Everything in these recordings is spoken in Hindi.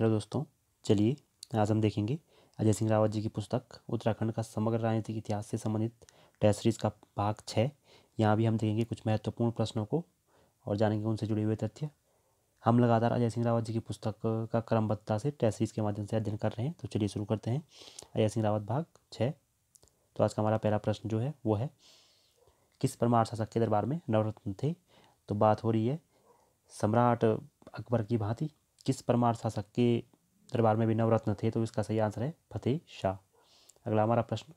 हेलो दोस्तों, चलिए आज हम देखेंगे अजय सिंह रावत जी की पुस्तक, उत्तराखंड का समग्र राजनीतिक इतिहास से संबंधित टेस्ट सीरीज़ का भाग छः यहाँ भी हम देखेंगे कुछ महत्वपूर्ण प्रश्नों को और जानेंगे उनसे जुड़े हुए तथ्य। हम लगातार अजय सिंह रावत जी की पुस्तक का क्रमबद्धता से टेस्ट सीरीज़ के माध्यम से अध्ययन कर रहे हैं तो चलिए शुरू करते हैं। अजय सिंह रावत भाग छः तो आज का हमारा पहला प्रश्न जो है, वो है, किस परमार शासक के दरबार में नवरत्न थे? तो बात हो रही है सम्राट अकबर की भांति। किस परमार शासक के दरबार में भी नवरत्न थे तो इसका सही आंसर है फतेह शाह। अगला हमारा प्रश्न,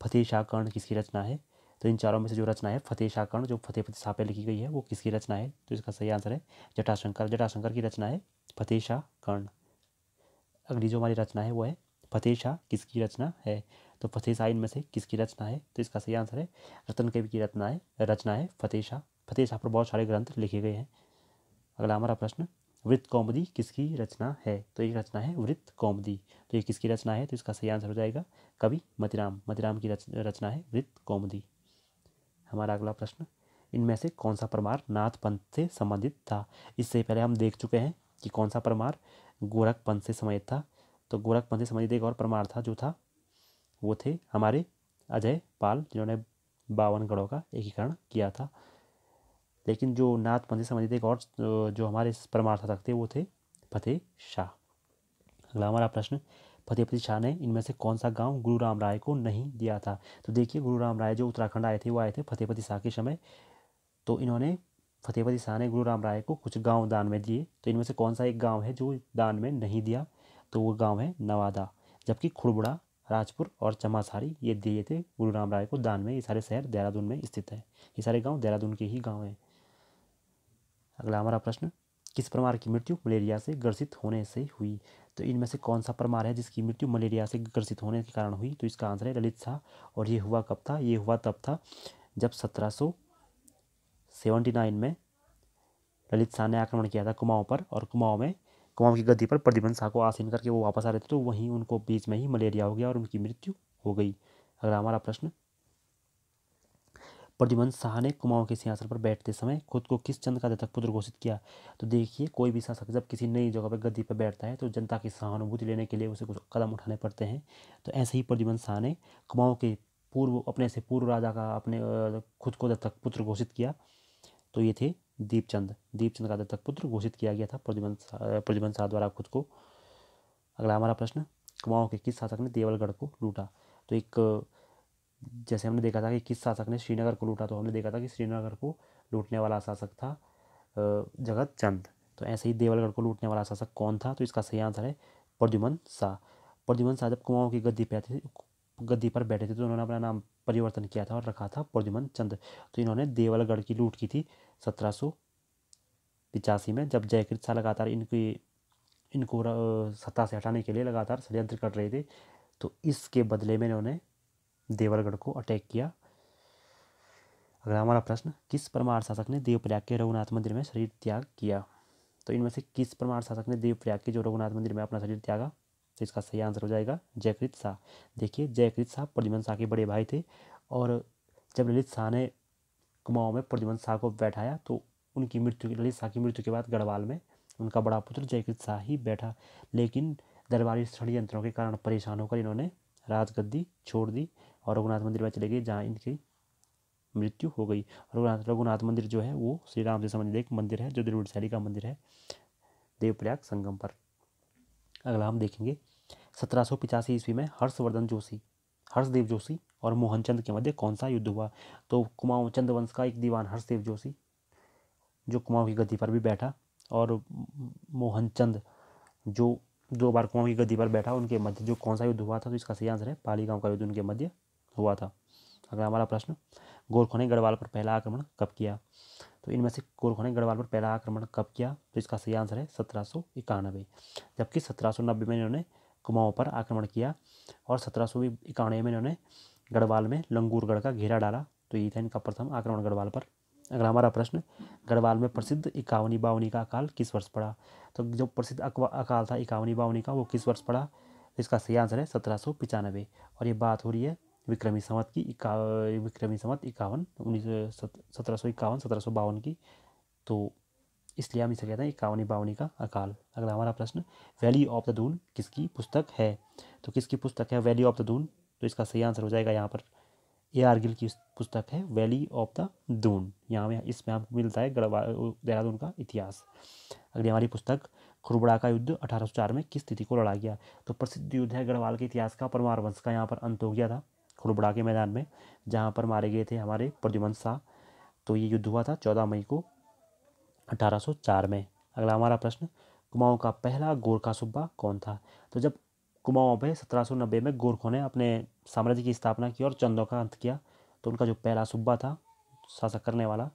फतेह शाह कर्ण किसकी रचना है? तो इन चारों में से जो रचना है, फतेह शाह कर्ण, जो फतेह फतेह शाह पे लिखी गई है, वो किसकी रचना है? तो इसका सही आंसर है जटाशंकर। जटाशंकर की रचना है फतेह शाह कर्ण। अगली जो हमारी रचना है वो है फतेह शाह किसकी रचना है? तो फतेह शाह इनमें से किसकी रचना है? तो इसका सही आंसर है रतन कवि की रचना है रचना है फतेह शाह। फतेह शाह पर बहुत सारे ग्रंथ लिखे गए हैं। अगला हमारा प्रश्न वृत्त कौमदी किसकी रचना है? तो ये रचना है वृत्त कौमदी तो ये किसकी रचना है? तो इसका सही आंसर हो जाएगा कवि मतिराम। मतिराम की रचना है वृत्त कौमदी हमारा अगला प्रश्न, इनमें से कौन सा परमार नाथ पंथ से संबंधित था? इससे पहले हम देख चुके हैं कि कौन सा परमार गोरख पंथ से संबंधित था। तो गोरख पंथ से संबंधित एक और परमार था जो था, वो थे हमारे अजय पाल, जिन्होंने बावन गढ़ों का एकीकरण किया था। लेकिन जो नाथ पंथ से संबंधित एक और, जो हमारे परमार्थ थे, वो थे फतेह शाह। अगला हमारा प्रश्न फतेहपति शाह ने इनमें से कौन सा गाँव गुरु राम राय को नहीं दिया था? तो देखिए, गुरु राम राय जो उत्तराखंड आए थे, वो आए थे फतेहपति शाह के समय। तो इन्होंने फतेहपति शाह ने गुरु राम राय को कुछ गाँव दान में दिए। तो इनमें से कौन सा एक गाँव है जो दान में नहीं दिया? तो वो गाँव है नवादा, जबकि खुड़बुड़ा, राजपुर और चमासारी ये दिए थे गुरु राम राय को दान में। ये सारे शहर देहरादून में स्थित है। ये सारे गाँव देहरादून के ही गाँव हैं। अगला हमारा प्रश्न, किस परमार की मृत्यु मलेरिया से ग्रसित होने से हुई? तो इनमें से कौन सा परमार है जिसकी मृत्यु मलेरिया से ग्रसित होने के कारण हुई? तो इसका आंसर है ललित शाह। और ये हुआ कब था? ये हुआ तब था जब सत्रह सौ सेवेंटी नाइन में ललित शाह ने आक्रमण किया था कुमाऊँ पर और कुमाऊँ में, कुमाऊँ की गद्दी पर प्रद्युमन शाह को आसीन करके वो वापस आ रहे थे। तो वहीं उनको बीच में ही मलेरिया हो गया और उनकी मृत्यु हो गई। अगला हमारा प्रश्न प्रद्युमन शाह ने कुमाऊं के सिंहासन पर बैठते समय खुद को किस चंद का दत्तक पुत्र घोषित किया? तो देखिए, कोई भी शासक जब किसी नई जगह पर गद्दी पर बैठता है तो जनता की सहानुभूति लेने के लिए उसे कुछ कदम उठाने पड़ते हैं। तो ऐसे ही प्रद्युमन शाह ने कुमाऊं के पूर्व, अपने से पूर्व राजा का अपने खुद को दत्तक पुत्र घोषित किया। तो ये थे दीपचंद। दीपचंद का दत्तक पुत्र घोषित किया गया था प्रद्युमन प्रद्युमन शाह द्वारा खुद को। अगला हमारा प्रश्न, कुमाऊं के किस शासक ने देवलगढ़ को लूटा? तो एक जैसे हमने देखा था कि किस शासक ने श्रीनगर को लूटा तो हमने देखा था कि श्रीनगर को लूटने वाला शासक था जगत चंद तो ऐसे ही देवलगढ़ को लूटने वाला शासक कौन था? तो इसका सही आंसर है प्रद्युमन शाह। प्रद्युमन शाह जब कुमाऊं की गद्दी पे थे, गद्दी पर बैठे थे तो उन्होंने अपना नाम परिवर्तन किया था और रखा था प्रद्युमन चंद। तो इन्होंने देवलगढ़ की लूट की थी सत्रह सौ पिचासी में, जब जयकृत शाह लगातार इनकी, इनको सत्ता से हटाने के लिए लगातार षडयंत्र कर रहे थे। तो इसके बदले में इन्होंने देवलगढ़ को अटैक किया। अगला हमारा प्रश्न, किस परमार शासक ने देवप्रयाग के रघुनाथ मंदिर में शरीर त्याग किया? तो इनमें से किस परमार शासक ने देवप्रयाग के जो रघुनाथ मंदिर में अपना शरीर त्यागा? तो इसका सही आंसर हो जाएगा जयकृत शाह। देखिए, जयकृत शाह प्रद्युमन शाह के बड़े भाई थे और जब ललित शाह ने कुमाऊं में प्रद्युमन शाह को बैठाया तो उनकी मृत्यु, ललित शाह की मृत्यु के बाद गढ़वाल में उनका बड़ा पुत्र जयकृत शाह ही बैठा। लेकिन दरबारी षडयंत्रों के कारण परेशान होकर इन्होंने राजगद्दी छोड़ दी। और रघुनाथ मंदिर में चले गए, जहाँ इनकी मृत्यु हो गई। रघुनाथ रघुनाथ मंदिर जो है, वो श्री राम से संबंधित एक मंदिर है, जो द्रविड़ शैली का मंदिर है, देवप्रयाग संगम पर। अगला हम देखेंगे, सत्रह सौ पिचासी ईस्वी में हर्षवर्धन जोशी, हर्षदेव जोशी और मोहनचंद के मध्य कौन सा युद्ध हुआ? तो कुमाऊं चंद वंश का एक दीवान हर्षदेव जोशी, जो कुमाऊं की गद्दी पर भी बैठा, और मोहनचंद जो दो बार कुमाऊं की गद्दी पर बैठा, उनके मध्य जो कौन सा युद्ध हुआ था तो इसका सही आंसर है पाली गाँव का युद्ध, उनके मध्य हुआ था। अगला हमारा प्रश्न गोरखों गढ़वाल पर पहला आक्रमण कब किया? तो इनमें से गोरखों गढ़वाल पर पहला आक्रमण कब किया? तो इसका सही आंसर है सत्रह सौ इक्यानवे, जबकि सत्रह सौ नब्बे में इन्होंने कुमाऊं पर आक्रमण किया और सत्रह सौ इक्यानवे में इन्होंने गढ़वाल में लंगूरगढ़ का घेरा डाला। तो ये था इनका प्रथम आक्रमण गढ़वाल पर। अगला हमारा प्रश्न, गढ़वाल में प्रसिद्ध इक्यावनी बावनी का अकाल किस वर्ष पड़ा? तो जो प्रसिद्ध अकाल था इक्यावनी बावनी का, वो किस वर्ष पड़ा? इसका सही आंसर है सत्रह सौ पिचानवे। और ये बात हो रही है विक्रमी संवत की इक्का, विक्रमी संवत इक्यावन उन्नीस सत्रह सौ इक्यावन सत्रह सौ बावन की। तो इसलिए हम इसे कहते हैं इक्यावनी बावनी का अकाल। अगला हमारा प्रश्न वैली ऑफ़ द दून किसकी पुस्तक है? तो किसकी पुस्तक है वैली ऑफ़ द दून? तो इसका सही आंसर हो जाएगा यहाँ पर ए आर गिल की पुस्तक है वैली ऑफ़ द दून। यहाँ में, इसमें आपको मिलता है देहरादून का इतिहास। अगली हमारी पुस्तक, खुरबड़ा का युद्ध अठारह सौ चार में किस तिथि को लड़ा गया? तो प्रसिद्ध युद्ध है गढ़वाल के इतिहास का, परमार वंश का। यहाँ पर अंत हो गया था। खुरबड़ा के मैदान में, जहाँ पर मारे गए थे हमारे प्रद्युमन शाह। तो ये युद्ध हुआ था चौदह मई को 1804 में। अगला हमारा प्रश्न, कुमाऊं का पहला गोरखा सूबा कौन था? तो जब कुमाऊं में 1790 में गोरखों ने अपने साम्राज्य की स्थापना की और चंदों का अंत किया तो उनका जो पहला सूबा था, शासक करने वाला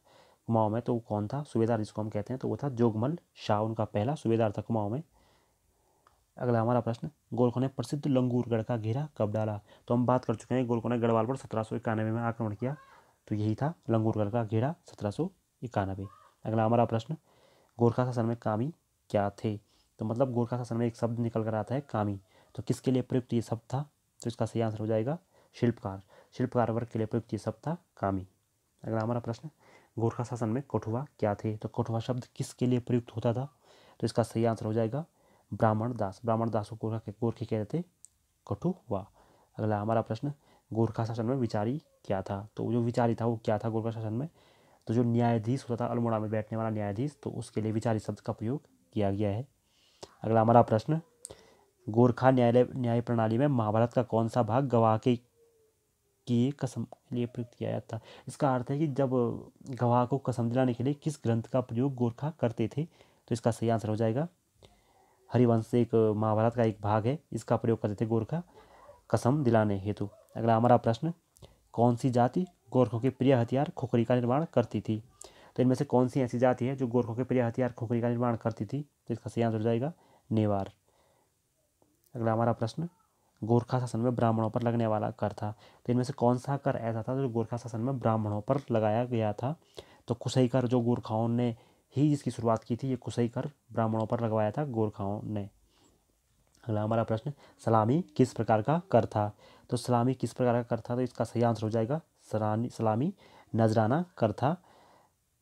कुमाऊं में तो वो कौन था? सूबेदार जिसको हम कहते हैं तो वो था जोगमल शाह। उनका पहला सूबेदार था कुमाऊं में। अगला हमारा प्रश्न गोरखों ने प्रसिद्ध लंगूरगढ़ का घेरा कब डाला? तो हम बात कर चुके हैं गोरखों ने गढ़वाल पर सत्रह सौ इक्यानवे में आक्रमण किया तो यही था लंगूरगढ़ का घेरा सत्रह सौ इक्यानवे। अगला हमारा प्रश्न, गोरखा शासन में कामी क्या थे? तो मतलब गोरखा शासन में एक शब्द निकल कर आता है, कामी। तो किसके लिए प्रयुक्त ये शब्द था? तो इसका सही आंसर हो जाएगा, शिल्पकार। शिल्पकार वर्ग के लिए प्रयुक्त ये शब्द था, कामी। अगला हमारा प्रश्न, गोरखा शासन में कठुआ क्या थे? तो कठुआ शब्द किसके लिए प्रयुक्त होता था? तो इसका सही आंसर हो जाएगा ब्राह्मण दास ब्राह्मण दास को गोरखा के गोरखे कहते थे कठुआ अगला हमारा प्रश्न, गोरखा शासन में विचारी क्या था? तो जो विचारी था वो क्या था गोरखा शासन में? तो जो न्यायाधीश होता था, अल्मोड़ा में बैठने वाला न्यायाधीश तो उसके लिए विचारी शब्द का प्रयोग किया गया है। अगला हमारा प्रश्न, गोरखा न्यायालय, न्याय प्रणाली में महाभारत का कौन सा भाग गवाह के किए कसम के लिए प्रयुक्त किया जाता था? इसका अर्थ है कि जब गवाह को कसम दिलाने के लिए किस ग्रंथ का प्रयोग गोरखा करते थे तो इसका सही आंसर हो जाएगा हरिवंश एक महाभारत का एक भाग है, इसका प्रयोग करते थे गोरखा। कसम दिलाने हेतु। अगला हमारा प्रश्न, कौन सी जाति गोरखों के प्रिय हथियार खोखरी का निर्माण करती थी? तो इनमें से कौन सी ऐसी जाति है जो गोरखों के प्रिय हथियार खोखरी का निर्माण करती थी? तो इसका सही आंसर हो जाएगा, नेवार। अगला हमारा प्रश्न, गोरखा शासन में ब्राह्मणों पर लगने वाला कर था। तो इनमें से कौन सा कर ऐसा था जो गोरखा शासन में ब्राह्मणों पर लगाया गया था? तो कुसई कर जो गोरखाओं ने ही जिसकी शुरुआत की थी, ये कुसई कर ब्राह्मणों पर लगवाया था गोरखाओं ने। अगला हमारा प्रश्न, सलामी किस प्रकार का कर था? तो सलामी किस प्रकार का कर था? तो इसका सही आंसर हो जाएगा, सलानी, सलामी नजराना कर था,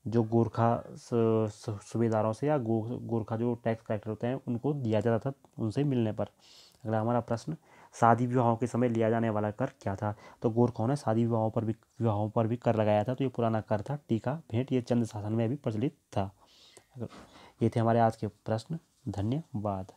जो गोरखा सूबेदारों से या गो, गोरखा जो टैक्स कलेक्टर होते हैं, उनको दिया जाता था उनसे मिलने पर। अगला हमारा प्रश्न शादी विवाहों के समय लिया जाने वाला कर क्या था? तो गोरखों ने शादी विवाहों पर भी, विवाहों पर भी कर लगाया था तो ये पुराना कर था, टीका, भेंट, ये चंद्र शासन में भी प्रचलित था। ये थे हमारे आज के प्रश्न, धन्यवाद।